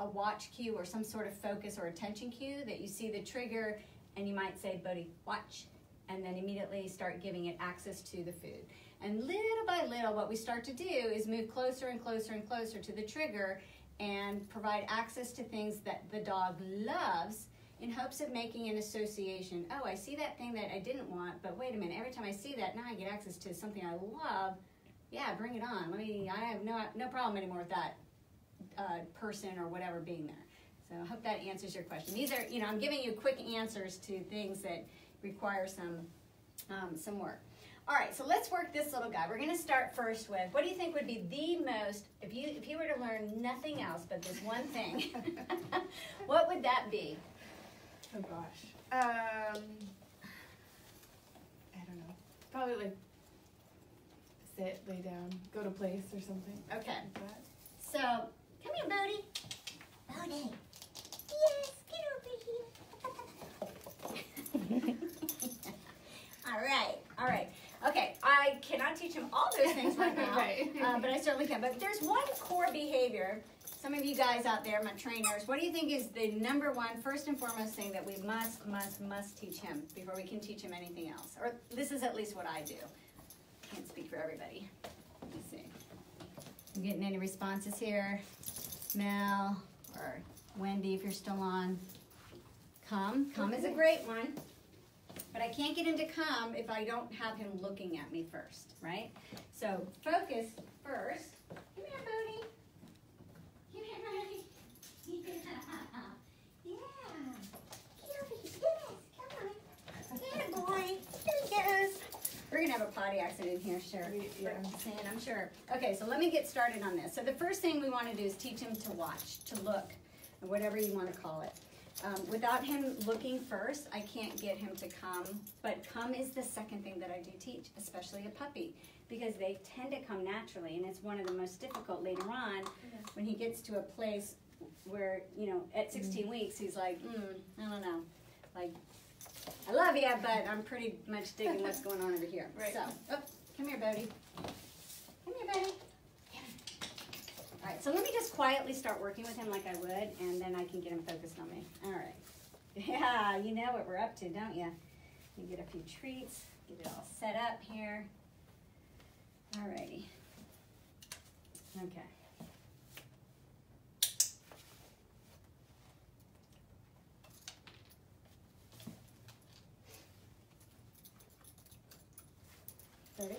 a watch cue or some sort of focus or attention cue that you see the trigger and you might say, Bodhi, watch, and then immediately start giving it access to the food. And little by little, what we start to do is move closer and closer and closer to the trigger and provide access to things that the dog loves in hopes of making an association. Oh, I see that thing that I didn't want, but wait a minute, every time I see that, now I get access to something I love. Yeah, bring it on. Let me, I have no, no problem anymore with that uh, person or whatever being there. So I hope that answers your question. These are, you know, I'm giving you quick answers to things that require some, um, some work. All right, so let's work this little guy. We're gonna start first with, what do you think would be the most, if you, if you were to learn nothing else but this one thing, <laughs> what would that be? Oh gosh. Um, I don't know. Probably like sit, lay down, go to place or something Okay, like so, come here, Bodie. Bodie. Yes, get over here. <laughs> all right, all right. Okay, I cannot teach him all those things right now, <laughs> Right. uh, but I certainly can. But there's one core behavior. Some of you guys out there, my trainers, what do you think is the number one, first and foremost thing that we must, must, must teach him before we can teach him anything else? Or this is at least what I do. Can't speak for everybody. Let me see. I'm getting any responses here? Mel or Wendy, if you're still on. Come. Come is a great one. But I can't get him to come if I don't have him looking at me first, right? So focus first. Come here, Bodie. Come here, Bodie. Yeah. Yeah. Come on. Yeah, boy. Here he goes. We're gonna have a potty accident here, sure. Yeah. Saying, I'm sure. Okay, so let me get started on this. So the first thing we want to do is teach him to watch, to look, or whatever you want to call it. Um, without him looking first, I can't get him to come. But come is the second thing that I do teach, especially a puppy, because they tend to come naturally, and it's one of the most difficult later on when he gets to a place where you know at 16 weeks he's like, mm, I don't know, like I love you, but I'm pretty much digging what's going on over here. <laughs> Right. So, oh, come here, Bodie. Come here, Bodie. All right, so let me just quietly start working with him like I would, and then I can get him focused on me. All right. <laughs> Yeah, you know what we're up to, don't you? You get a few treats, get it all set up here. All righty. Okay. Ready?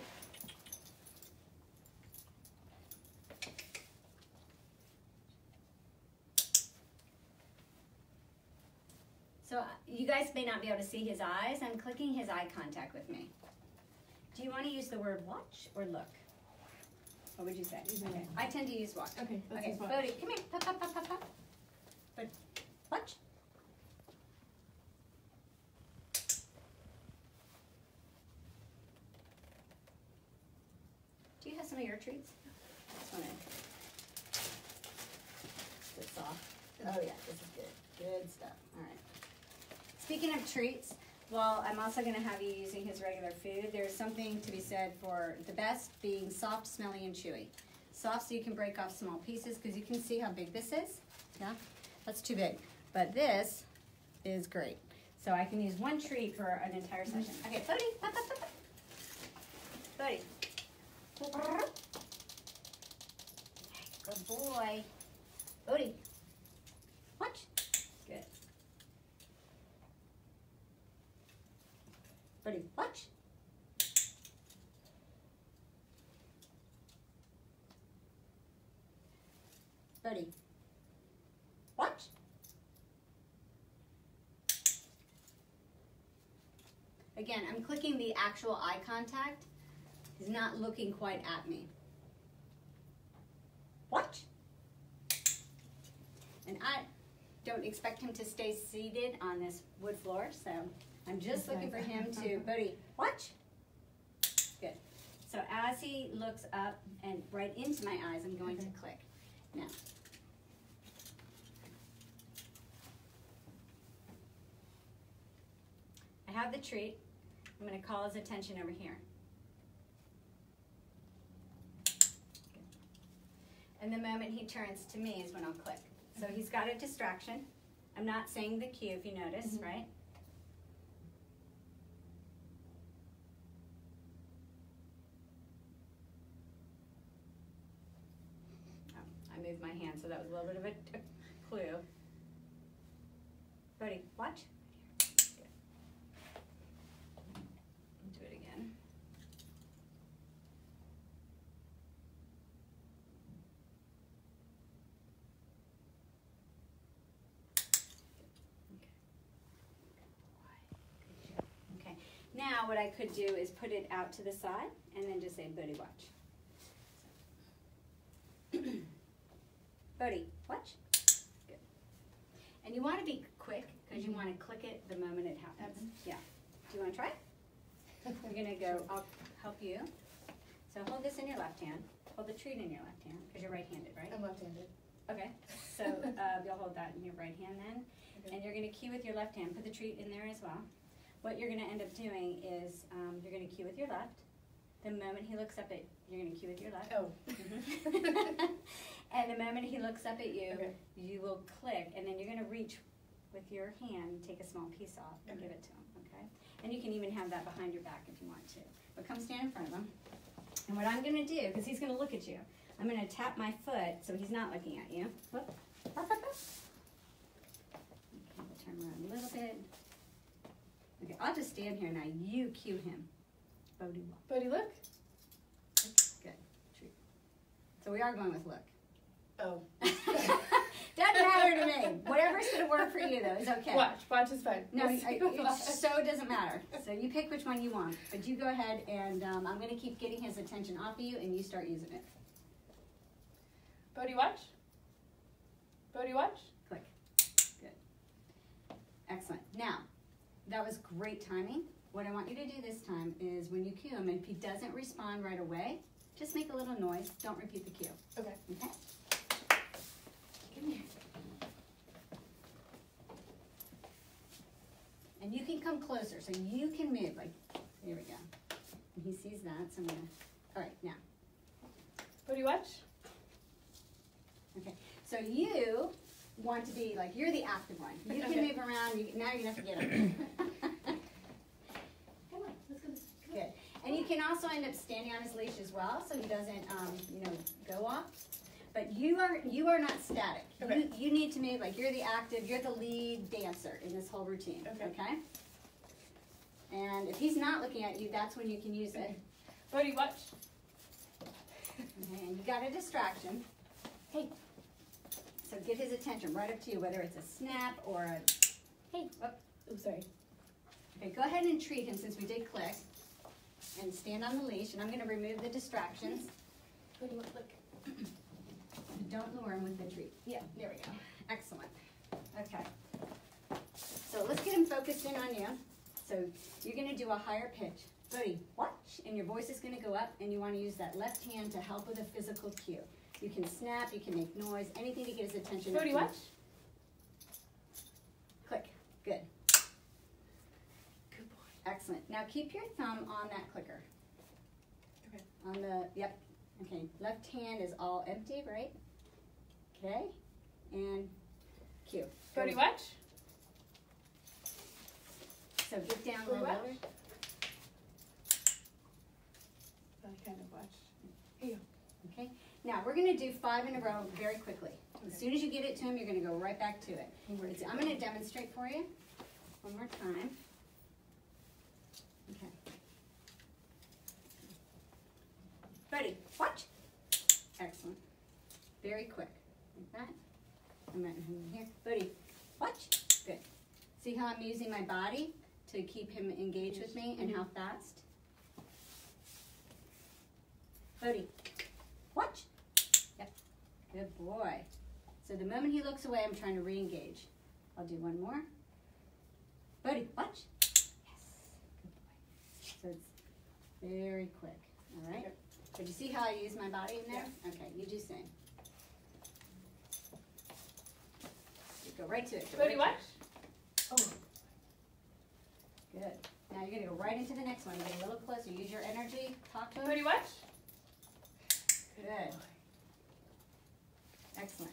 So uh, you guys may not be able to see his eyes. I'm clicking his eye contact with me. Do you want to use the word watch or look? What would you say? Okay. I tend to use watch. Okay, let's Okay, use watch. Bodie, come here. Pop, pop, pop, pop, pop. But watch. Do you have some of your treats? This one. Good soft. Oh yeah, this is good. Good stuff. All right. Speaking of treats, well, I'm also going to have you using his regular food. There's something to be said for the best being soft, smelly, and chewy. Soft so you can break off small pieces because you can see how big this is. Yeah, that's too big. But this is great. So I can use one treat for an entire session. Okay, buddy. Buddy. Good boy. Bodie. Watch. Good. Buddy, watch. Ready, watch. Again, I'm clicking the actual eye contact. He's not looking quite at me. Watch. And I don't expect him to stay seated on this wood floor, so I'm just looking for him to, Buddy, watch. Good. So as he looks up and right into my eyes, I'm going to click. Now. I have the treat. I'm going to call his attention over here. And the moment he turns to me is when I'll click. So he's got a distraction. I'm not saying the cue if you notice, Mhm. right? Oh, I my hand, so that was a little bit of a, clue. Buddy, watch. Do it again. Okay. Now what I could do is put it out to the side and then just say Bodhi watch. Bodhi, watch. Good. And you want to be quick because you want to click it the moment it happens. Yeah. Do you want to try? <laughs> We're going to go, I'll help you. So hold this in your left hand. Hold the treat in your left hand because you're right-handed, right? I'm left-handed. Okay. So <laughs> uh, you'll hold that in your right hand then. Okay. And you're going to cue with your left hand. Put the treat in there as well. What you're going to end up doing is um, you're going to cue with your left. The moment he looks up at, you're going to cue with your left. Oh. Mhm. <laughs> and the moment he looks up at you, Okay. you will click, and then you're going to reach with your hand, take a small piece off, and Okay. give it to him. Okay. And you can even have that behind your back if you want to. But come stand in front of him. And what I'm going to do, because he's going to look at you, I'm going to tap my foot so he's not looking at you. Whoop. Okay, we'll turn around a little bit. Okay, I'll just stand here now. You cue him. Bodhi walk. Buddy, look. Good. Treat. So we are going with look. Oh. <laughs> <laughs> Doesn't matter to me. Whatever's going to work for you, though, is okay. Watch. Watch is fine. No, I, <laughs> it so doesn't matter. So you pick which one you want, but you go ahead and um, I'm going to keep getting his attention off of you, and you start using it. Bodhi, watch. Bodhi, watch. Click. Good. Excellent. Now, that was great timing. What I want you to do this time is when you cue him, if he doesn't respond right away, just make a little noise. Don't repeat the cue. Okay. Okay? And you can come closer, so you can move, like, here we go. And he sees that, so I'm gonna, all right, now. Bodhi, watch. Okay, so you want to be, like, you're the active one. You can Okay. move around, you, now you're gonna have to get him. <laughs> Come on. Let's go. Good. And you can also end up standing on his leash as well, so he doesn't, um, you know, go off. But you are you are not static. Okay. You you need to move like you're the active, you're the lead dancer in this whole routine. Okay. And if he's not looking at you, that's when you can use it. Bodhi, watch. And you got a distraction. Hey. So get his attention right up to you, whether it's a snap or a hey. Whoop. Oh, sorry. Okay, go ahead and treat him since we did click. And stand on the leash, and I'm going to remove the distractions. Look. look. <clears throat> Don't lure him with the treat. Yeah, there we go. Excellent. Okay. So let's get him focused in on you. So you're going to do a higher pitch. Buddy, watch. And your voice is going to go up, and you want to use that left hand to help with a physical cue. You can snap, you can make noise, anything to get his attention. Bodhi, watch. Click. Good. Good boy. Excellent. Now keep your thumb on that clicker. Okay. On the, yep. Okay. Left hand is all empty, right? Okay. And cue. Go. Bodhi, watch. So get down a Bodhi, little watch. lower. I kind of watch. Okay. Now we're going to do five in a row very quickly. As soon as you get it to him, you're going to go right back to it. Where It's- it? I'm going to demonstrate for you one more time. Okay. Ready? Watch. Excellent. Very quick. I'm right here. Buddy, watch. Good. See how I'm using my body to keep him engaged with me and how fast? Bodhi, watch. Yep. Good boy. So the moment he looks away, I'm trying to re-engage. I'll do one more. Bodhi, watch. Yes. Good boy. So it's very quick. All right. Did you see how I use my body in there? Okay. You do same. Go right to it. Go Bodhi, right watch. Oh. to it. Good. Now you're gonna go right into the next one. Get a little closer. Use your energy. Talk to him. Bodhi, watch. Good. Excellent.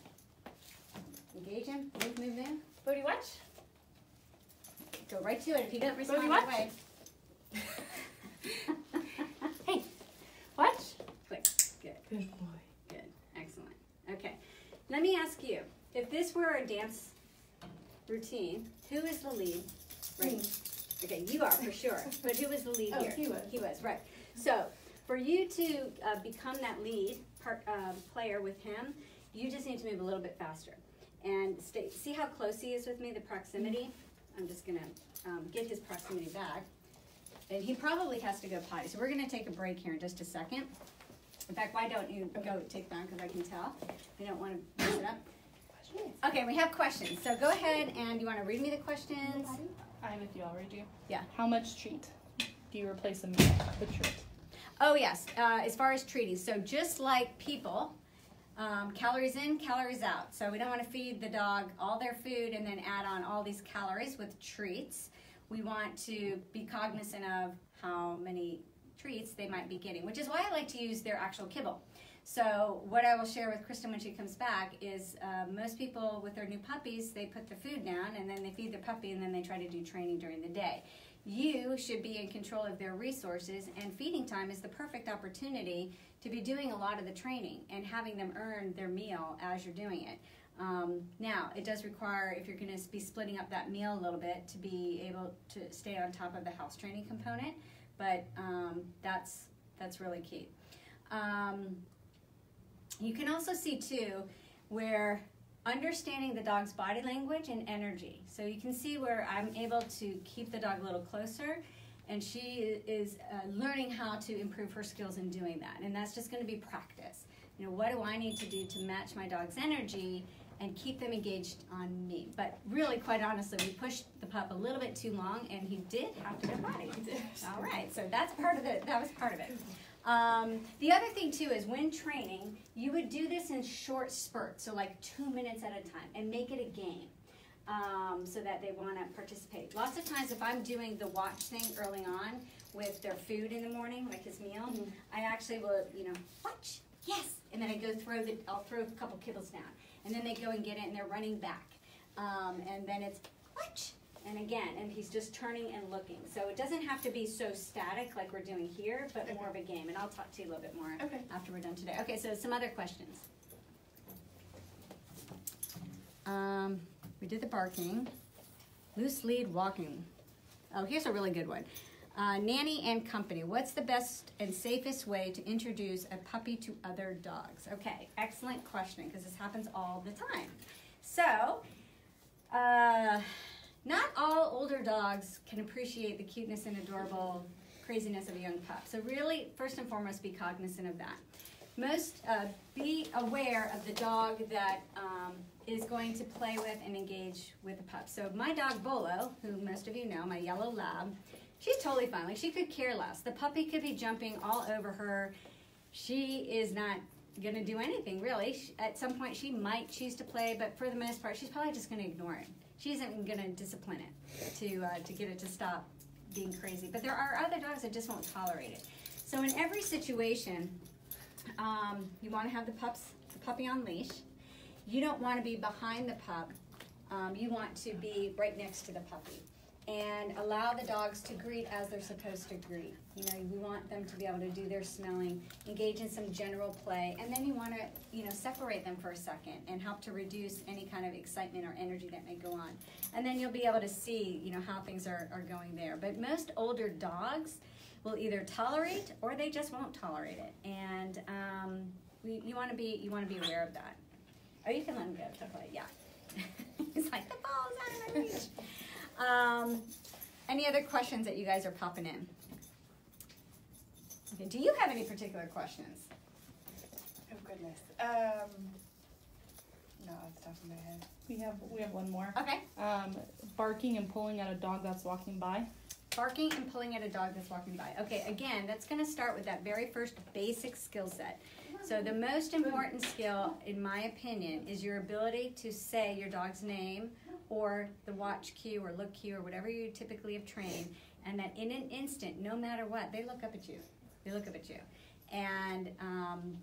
Engage him. Move, move, move. Bodhi, watch. Go right to it. If he doesn't respond Bodhi, right watch. away. <laughs> Hey, watch. Click. Good. Good boy. Good. Excellent. Okay. Let me ask you, if this were a dance routine, who is the lead? Right. Okay, you are for sure. <laughs> But who was the lead Oh, here? he was. He was, right. So for you to uh, become that lead part, um, player with him, you just need to move a little bit faster. And stay, see how close he is with me, the proximity? I'm just gonna um, get his proximity back. and he probably has to go potty. So we're gonna take a break here in just a second. In fact, why don't you go take that because I can tell. You don't want to mess it up. Okay, we have questions. So go ahead and you want to read me the questions? I have a few. I'll read you. Yeah. How much treat do you replace a meal with treat? Oh yes, uh, as far as treating, so just like people, um, calories in, calories out. So we don't want to feed the dog all their food and then add on all these calories with treats. We want to be cognizant of how many treats they might be getting, which is why I like to use their actual kibble. So what I will share with Kristen when she comes back is uh, most people with their new puppies, they put the food down and then they feed their puppy and then they try to do training during the day. You should be in control of their resources and feeding time is the perfect opportunity to be doing a lot of the training and having them earn their meal as you're doing it. Um, now, it does require, if you're going to be splitting up that meal a little bit, to be able to stay on top of the house training component, but um, that's that's really key. Um, you can also see too where understanding the dog's body language and energy. So you can see where I'm able to keep the dog a little closer and she is uh, learning how to improve her skills in doing that. And that's just going to be practice. You know, what do I need to do to match my dog's energy and keep them engaged on me? But really, quite honestly, we pushed the pup a little bit too long and he did have to go potty. All right, so that's part of it. That was part of it. Um, the other thing too is when training, you would do this in short spurts, so like two minutes at a time, and make it a game. Um, so that they want to participate. Lots of times, if I'm doing the watch thing early on with their food in the morning, like his meal, Mhm. I actually will, you know, watch, yes, and then I go throw the, I'll throw a couple kibbles down, and then they go and get it, and they're running back, um, and then it's watch, and again, and he's just turning and looking. So it doesn't have to be so static like we're doing here, but more of a game. And I'll talk to you a little bit more Okay. after we're done today. Okay, so some other questions. Um, we did the barking. Loose lead walking. Oh, here's a really good one. Uh, nanny and company. What's the best and safest way to introduce a puppy to other dogs? Okay, excellent question because this happens all the time. So, uh, not all older dogs can appreciate the cuteness and adorable craziness of a young pup. So, really, first and foremost, be cognizant of that. Most uh, be aware of the dog that um, is going to play with and engage with the pup. So, my dog Bolo, who most of you know, my yellow lab, she's totally fine. Like, she could care less. The puppy could be jumping all over her. She is not going to do anything really. She, at some point, she might choose to play, but for the most part, she's probably just going to ignore it. She isn't going to discipline it to uh, to get it to stop being crazy. But there are other dogs that just won't tolerate it. So in every situation, um, you want to have the pups the puppy on leash. You don't want to be behind the pup. Um, you want to be right next to the puppy and allow the dogs to greet as they're supposed to greet. You know, we want them to be able to do their smelling, engage in some general play, and then you want to, you know, separate them for a second and help to reduce any kind of excitement or energy that may go on. And then you'll be able to see, you know, how things are, are going there. But most older dogs will either tolerate or they just won't tolerate it. And um, we, you want to be you want to be aware of that. Oh, you can let him go to. Yeah. <laughs> He's like the ball's out of my reach. Um, any other questions that you guys are popping in? Okay, do you have any particular questions? Oh goodness. Um, no, off the top of my head. We have we have one more. Okay. Um, barking and pulling at a dog that's walking by. Barking and pulling at a dog that's walking by. Okay, again, that's going to start with that very first basic skill set. So, the most important skill, in my opinion, is your ability to say your dog's name or the watch cue or look cue or whatever you typically have trained, and that in an instant, no matter what, they look up at you. They look up at you. And um,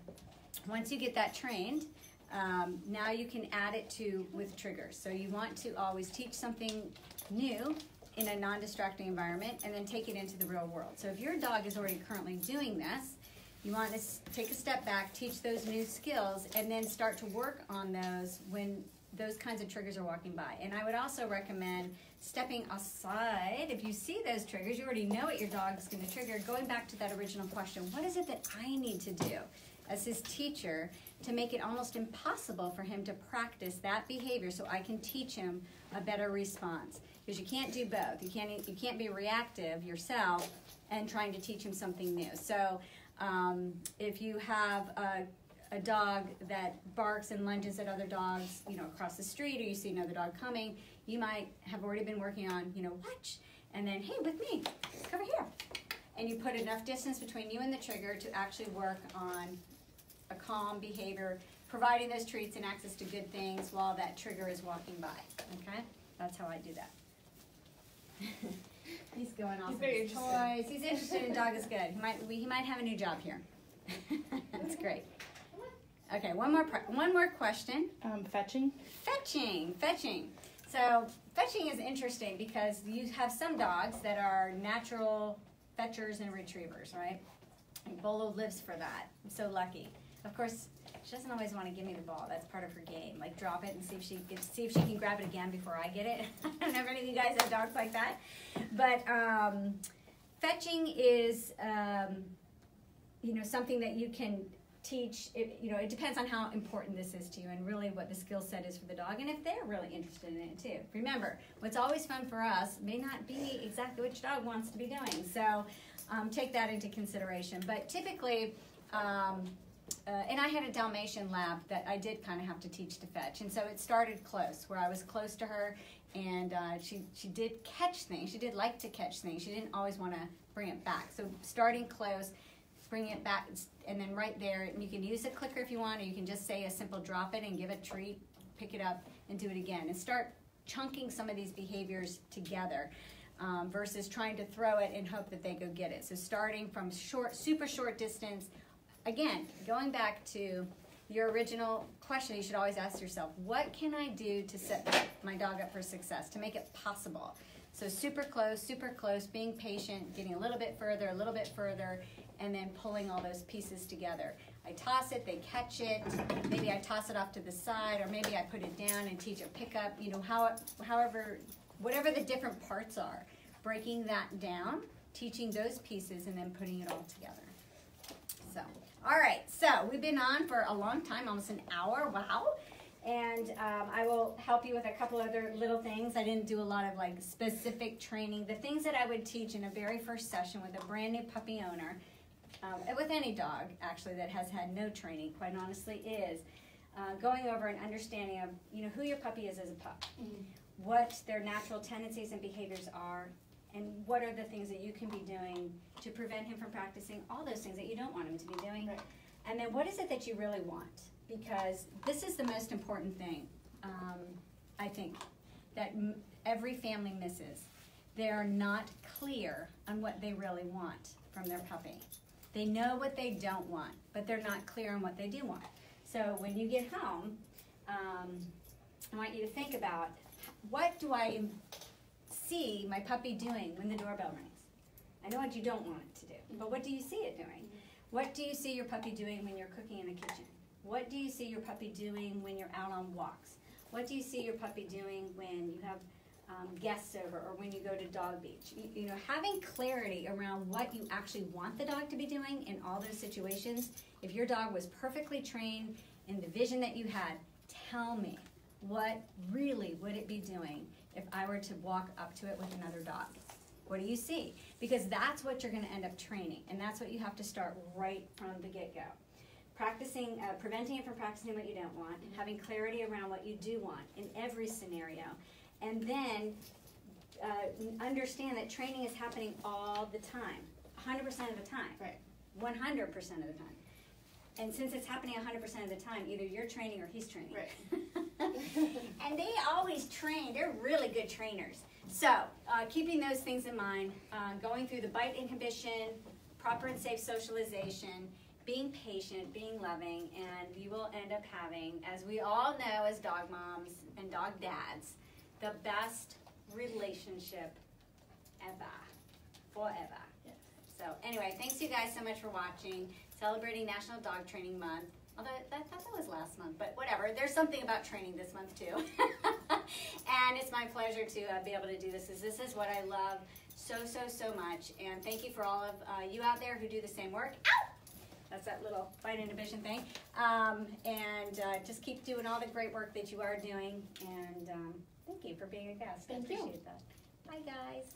once you get that trained, um, now you can add it to with triggers. So, you want to always teach something new in a non-distracting environment and then take it into the real world. So if your dog is already currently doing this, you want to take a step back, teach those new skills, and then start to work on those when those kinds of triggers are walking by. And I would also recommend stepping aside. If you see those triggers, you already know what your dog's going to trigger. Going back to that original question, what is it that I need to do as his teacher to make it almost impossible for him to practice that behavior so I can teach him a better response. Because you can't do both. You can't you can't be reactive yourself and trying to teach him something new. So um, if you have a a dog that barks and lunges at other dogs, you know, across the street, or you see another dog coming, you might have already been working on, you know, watch, and then, hey, with me, come over here. And you put enough distance between you and the trigger to actually work on a calm behavior, providing those treats and access to good things while that trigger is walking by, okay? That's how I do that. <laughs> He's going off He's with his toys. He's interested in dog is good. He might, he might have a new job here. <laughs> That's great. Okay, one more one more question. Um, fetching. Fetching, fetching. So fetching is interesting because you have some dogs that are natural fetchers and retrievers, right? And Bolo lives for that. I'm so lucky. Of course, she doesn't always want to give me the ball. That's part of her game. Like drop it and see if she if, see if she can grab it again before I get it. <laughs> I don't know if any of you guys have dogs like that, but um, fetching is um, you know something that you can teach it, you know it depends on how important this is to you and really what the skill set is for the dog and if they're really interested in it too remember what's always fun for us may not be exactly what your dog wants to be doing so um, take that into consideration but typically um, uh, and I had a Dalmatian lab that I did kind of have to teach to fetch, and so it started close, where I was close to her, and uh, she she did catch things. She did like to catch things. She didn't always want to bring it back. So starting close, bring it back, and then right there, and you can use a clicker if you want, or you can just say a simple drop it and give a treat, pick it up, and do it again, and start chunking some of these behaviors together. Um, versus trying to throw it and hope that they go get it. So starting from short, super short distance, again, going back to your original question, you should always ask yourself, what can I do to set my dog up for success, to make it possible? So super close, super close, being patient, getting a little bit further, a little bit further, and then pulling all those pieces together. I toss it, they catch it, maybe I toss it off to the side, or maybe I put it down and teach a pickup, you know, how, however, whatever the different parts are, breaking that down, teaching those pieces, and then putting it all together. So, all right, so we've been on for a long time, almost an hour. Wow. And um, I will help you with a couple other little things. I didn't do a lot of like specific training. The things that I would teach in a very first session with a brand new puppy owner, um, with any dog actually that has had no training, quite honestly, is uh, going over an understanding of you know who your puppy is as a pup, what their natural tendencies and behaviors are, and what are the things that you can be doing to prevent him from practicing all those things that you don't want him to be doing. Right. and then what is it that you really want? Because this is the most important thing um, i think that m- every family misses. They are not clear on what they really want from their puppy they know what they don't want but they're not clear on what they do want so when you get home um, i want you to think about what do i see my puppy doing when the doorbell rings. I know what you don't want it to do, but what do you see it doing? What do you see your puppy doing when you're cooking in the kitchen? What do you see your puppy doing when you're out on walks? What do you see your puppy doing when you have um, guests over or when you go to dog beach? You, you know, having clarity around what you actually want the dog to be doing in all those situations. If your dog was perfectly trained in the vision that you had, tell me what really would it be doing if I were to walk up to it with another dog? What do you see? Because that's what you're going to end up training, and that's what you have to start right from the get go. Practicing, uh, preventing it from practicing what you don't want, having clarity around what you do want in every scenario, and then uh, understand that training is happening all the time, 100% of the time. Right. 100% of the time. And since it's happening 100% of the time, either you're training or he's training. Right. <laughs> and they always train. They're really good trainers. So, uh, keeping those things in mind, uh, going through the bite inhibition, proper and safe socialization, being patient, being loving, and you will end up having, as we all know as dog moms and dog dads, the best relationship ever. Forever. Yes. So anyway, thanks you guys so much for watching. Celebrating National Dog Training Month. Although I thought that was last month, but whatever. There's something about training this month too. <laughs> and it's my pleasure to uh, be able to do this. Is this is what I love so so so much. And thank you for all of uh, you out there who do the same work. Ow! That's that little bite inhibition thing. Um, and uh, just keep doing all the great work that you are doing. And um, thank you for being a guest. Thank I you. appreciate that. Bye, guys.